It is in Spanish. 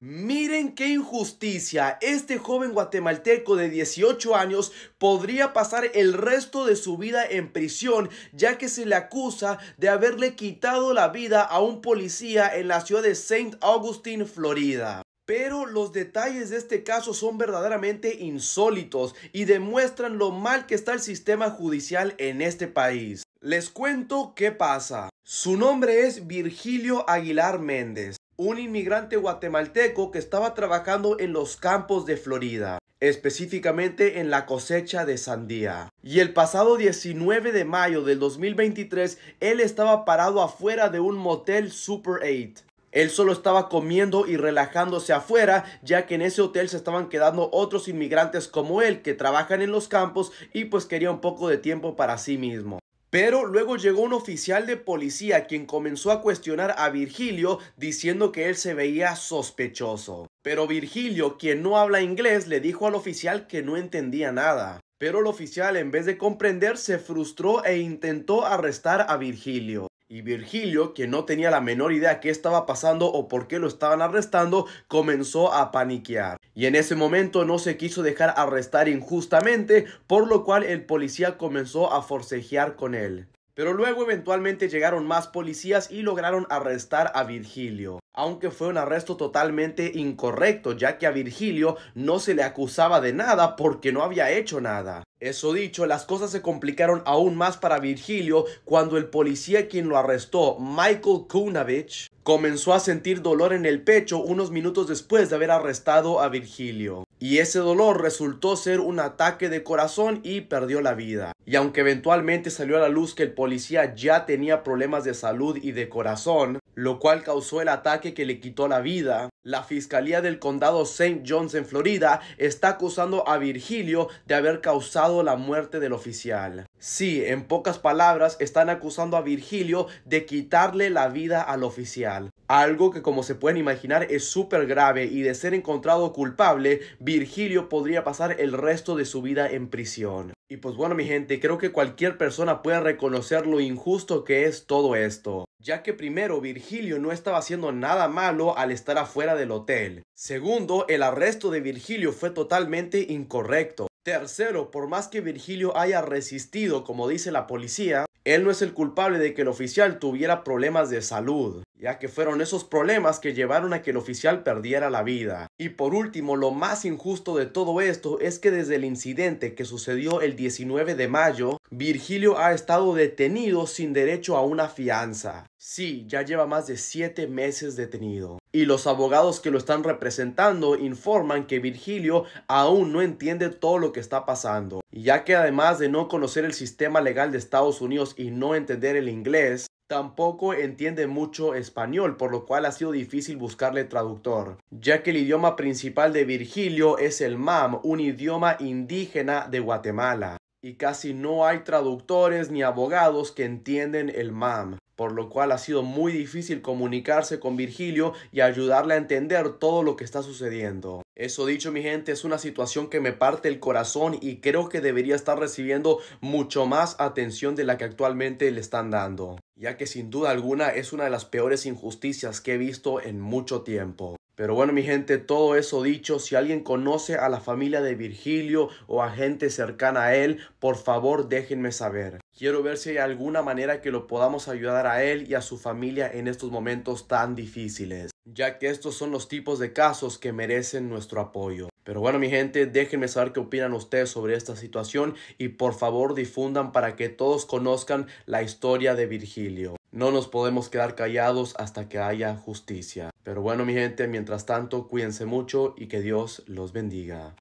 Miren qué injusticia. Este joven guatemalteco de 18 años podría pasar el resto de su vida en prisión ya que se le acusa de haberle quitado la vida a un policía en la ciudad de St. Augustine, Florida. Pero los detalles de este caso son verdaderamente insólitos y demuestran lo mal que está el sistema judicial en este país. Les cuento qué pasa. Su nombre es Virgilio Aguilar Méndez un inmigrante guatemalteco que estaba trabajando en los campos de Florida, específicamente en la cosecha de sandía. Y el pasado 19 de mayo del 2023, él estaba parado afuera de un motel Super 8. Él solo estaba comiendo y relajándose afuera, ya que en ese hotel se estaban quedando otros inmigrantes como él que trabajan en los campos y pues quería un poco de tiempo para sí mismo. Pero luego llegó un oficial de policía quien comenzó a cuestionar a Virgilio diciendo que él se veía sospechoso. Pero Virgilio, quien no habla inglés, le dijo al oficial que no entendía nada. Pero el oficial en vez de comprender se frustró e intentó arrestar a Virgilio. Y Virgilio, que no tenía la menor idea qué estaba pasando o por qué lo estaban arrestando, comenzó a paniquear. Y en ese momento no se quiso dejar arrestar injustamente, por lo cual el policía comenzó a forcejear con él. Pero luego eventualmente llegaron más policías y lograron arrestar a Virgilio. Aunque fue un arresto totalmente incorrecto, ya que a Virgilio no se le acusaba de nada porque no había hecho nada. Eso dicho, las cosas se complicaron aún más para Virgilio cuando el policía quien lo arrestó, Michael Kunavich, comenzó a sentir dolor en el pecho unos minutos después de haber arrestado a Virgilio. Y ese dolor resultó ser un ataque de corazón y perdió la vida. Y aunque eventualmente salió a la luz que el policía ya tenía problemas de salud y de corazón, lo cual causó el ataque que le quitó la vida, la Fiscalía del Condado St. John's en Florida está acusando a Virgilio de haber causado la muerte del oficial. Sí, en pocas palabras, están acusando a Virgilio de quitarle la vida al oficial. Algo que como se pueden imaginar es súper grave y de ser encontrado culpable, Virgilio podría pasar el resto de su vida en prisión. Y pues bueno mi gente, creo que cualquier persona puede reconocer lo injusto que es todo esto ya que primero Virgilio no estaba haciendo nada malo al estar afuera del hotel. Segundo, el arresto de Virgilio fue totalmente incorrecto. Tercero, por más que Virgilio haya resistido, como dice la policía, él no es el culpable de que el oficial tuviera problemas de salud, ya que fueron esos problemas que llevaron a que el oficial perdiera la vida. Y por último, lo más injusto de todo esto es que desde el incidente que sucedió el 19 de mayo, Virgilio ha estado detenido sin derecho a una fianza. Sí, ya lleva más de 7 meses detenido. Y los abogados que lo están representando informan que Virgilio aún no entiende todo lo que está pasando ya que además de no conocer el sistema legal de Estados Unidos y no entender el inglés, tampoco entiende mucho español, por lo cual ha sido difícil buscarle traductor, ya que el idioma principal de Virgilio es el MAM, un idioma indígena de Guatemala, y casi no hay traductores ni abogados que entienden el MAM por lo cual ha sido muy difícil comunicarse con Virgilio y ayudarle a entender todo lo que está sucediendo. Eso dicho mi gente, es una situación que me parte el corazón y creo que debería estar recibiendo mucho más atención de la que actualmente le están dando, ya que sin duda alguna es una de las peores injusticias que he visto en mucho tiempo. Pero bueno, mi gente, todo eso dicho, si alguien conoce a la familia de Virgilio o a gente cercana a él, por favor déjenme saber. Quiero ver si hay alguna manera que lo podamos ayudar a él y a su familia en estos momentos tan difíciles, ya que estos son los tipos de casos que merecen nuestro apoyo. Pero bueno, mi gente, déjenme saber qué opinan ustedes sobre esta situación y por favor difundan para que todos conozcan la historia de Virgilio. No nos podemos quedar callados hasta que haya justicia. Pero bueno, mi gente, mientras tanto, cuídense mucho y que Dios los bendiga.